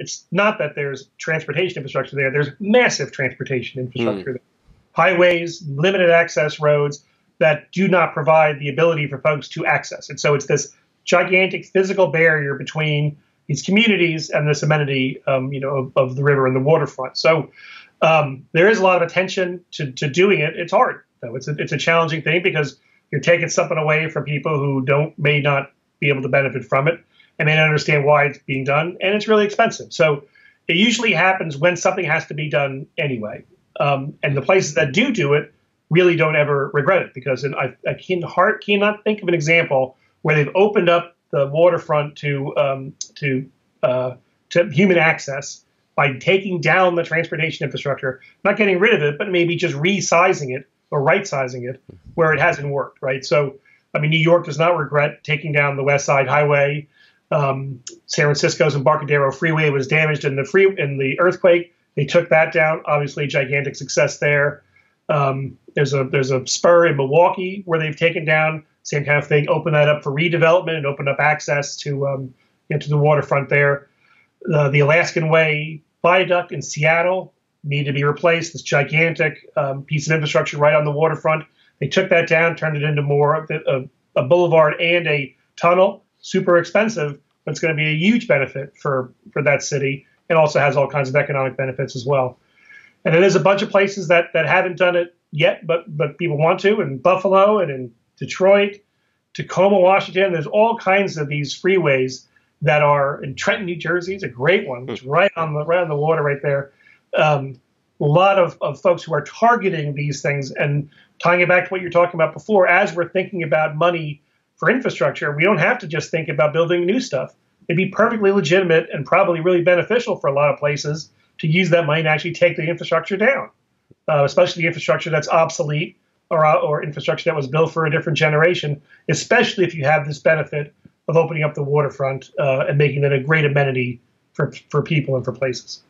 it's not that there's transportation infrastructure there. There's massive transportation infrastructure, mm. highways, limited access roads that do not provide the ability for folks to access it. So it's this gigantic physical barrier between these communities and this amenity, um, you know, of, of, the river and the waterfront. So um, there is a lot of attention to, to doing it. It's hard though. It's a, it's a challenging thing because you're taking something away from people who don't may not be able to benefit from it and may not understand why it's being done, and it's really expensive. So it usually happens when something has to be done anyway. Um, and the places that do do it really don't ever regret it because I, I can heart cannot think of an example where they've opened up the waterfront to um, to uh, to human access by taking down the transportation infrastructure, not getting rid of it, but maybe just resizing it or right sizing it where it hasn't worked, right? So, I mean, New York does not regret taking down the West Side Highway. Um, San Francisco's Embarcadero Freeway was damaged in the free in the earthquake. They took that down. Obviously, gigantic success there. Um, there's a there's a spur in Milwaukee where they've taken down same kind of thing. Open that up for redevelopment and open up access to um, into the waterfront there. Uh, the Alaskan Way viaduct in Seattle need to be replaced. This gigantic um, piece of infrastructure right on the waterfront. They took that down, turned it into more a, a boulevard and a tunnel. Super expensive, but it's going to be a huge benefit for for that city, and also has all kinds of economic benefits as well. And there's a bunch of places that that haven't done it yet, but but people want to, in Buffalo and in Detroit, Tacoma, Washington. There's all kinds of these freeways that are in Trenton, New Jersey. It's a great one. It's right on the right on the water right there. Um, a lot of, of folks who are targeting these things and tying it back to what you're talking about before, as we're thinking about money for infrastructure, we don't have to just think about building new stuff. It'd be perfectly legitimate and probably really beneficial for a lot of places to use that money to actually take the infrastructure down, uh, especially the infrastructure that's obsolete or, or infrastructure that was built for a different generation, especially if you have this benefit of opening up the waterfront uh, and making it a great amenity for, for people and for places.